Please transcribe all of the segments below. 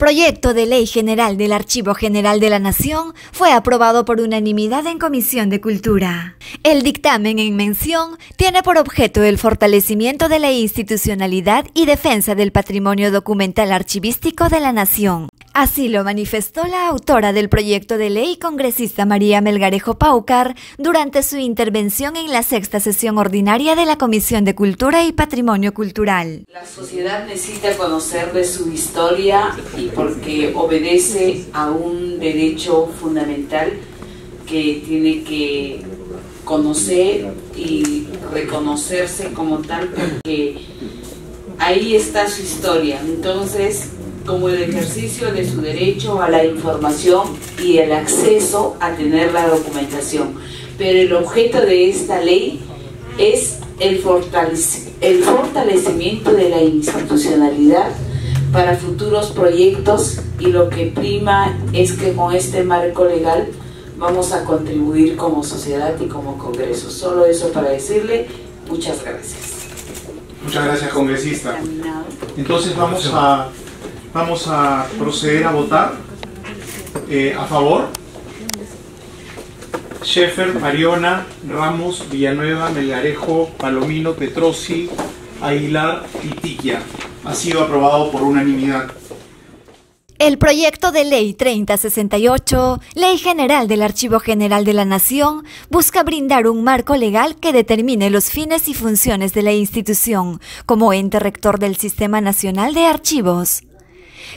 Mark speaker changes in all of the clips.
Speaker 1: Proyecto de Ley General del Archivo General de la Nación fue aprobado por unanimidad en Comisión de Cultura. El dictamen en mención tiene por objeto el fortalecimiento de la institucionalidad y defensa del patrimonio documental archivístico de la Nación, Así lo manifestó la autora del proyecto de ley, congresista María Melgarejo Paucar, durante su intervención en la sexta sesión ordinaria de la Comisión de Cultura y Patrimonio Cultural.
Speaker 2: La sociedad necesita conocer de su historia y porque obedece a un derecho fundamental que tiene que conocer y reconocerse como tal porque ahí está su historia. Entonces, como el ejercicio de su derecho a la información y el acceso a tener la documentación. Pero el objeto de esta ley es el, fortalecimiento de la institucionalidad para futuros proyectos y lo que prima es que con este marco legal vamos a contribuir como sociedad y como Congreso. Solo eso para decirle muchas gracias.
Speaker 3: Muchas gracias, congresista. Entonces vamos a Vamos a proceder a votar. Eh, a favor. Sheffer, Mariona, Ramos, Villanueva, Melgarejo, Palomino, Petrosi, Aguilar y. Ha sido aprobado por unanimidad.
Speaker 1: El proyecto de ley 3068, Ley General del Archivo General de la Nación, busca brindar un marco legal que determine los fines y funciones de la institución como ente rector del Sistema Nacional de Archivos.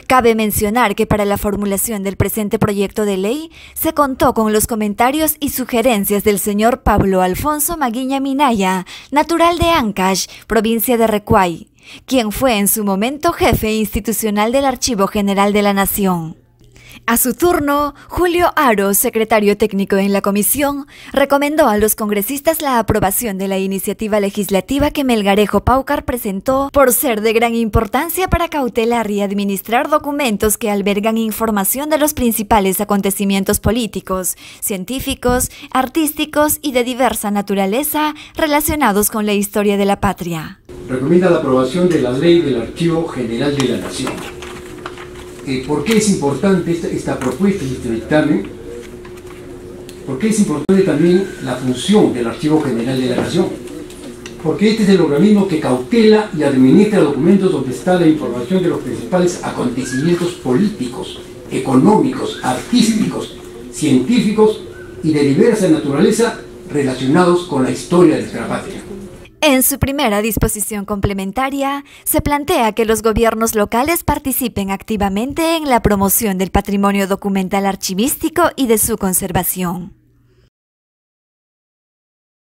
Speaker 1: Cabe mencionar que para la formulación del presente proyecto de ley se contó con los comentarios y sugerencias del señor Pablo Alfonso Maguiña Minaya, natural de Ancash, provincia de Recuay, quien fue en su momento jefe institucional del Archivo General de la Nación. A su turno, Julio Aro, secretario técnico en la comisión, recomendó a los congresistas la aprobación de la iniciativa legislativa que Melgarejo Paucar presentó por ser de gran importancia para cautelar y administrar documentos que albergan información de los principales acontecimientos políticos, científicos, artísticos y de diversa naturaleza relacionados con la historia de la patria.
Speaker 4: Recomienda la aprobación de la Ley del Archivo General de la Nación eh, ¿por qué es importante esta, propuesta y este dictamen? Porque es importante también la función del Archivo General de la Nación. Porque este es el organismo que cautela y administra documentos donde está la información de los principales acontecimientos políticos, económicos, artísticos, científicos y de diversa naturaleza relacionados con la historia de nuestra patria.
Speaker 1: En su primera disposición complementaria, se plantea que los gobiernos locales participen activamente en la promoción del patrimonio documental archivístico y de su conservación.